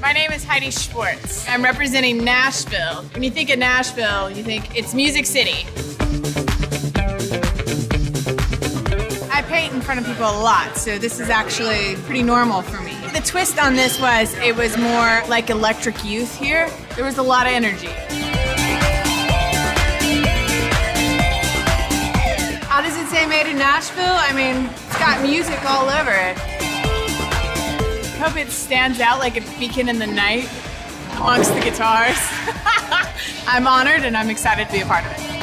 My name is Heidi Schwartz. I'm representing Nashville. When you think of Nashville, you think it's Music City. I paint in front of people a lot, so this is actually pretty normal for me. The twist on this was it was more like electric youth here. There was a lot of energy. Made in Nashville? I mean, it's got music all over it. Hope it stands out like a beacon in the night amongst the guitars. I'm honored and I'm excited to be a part of it.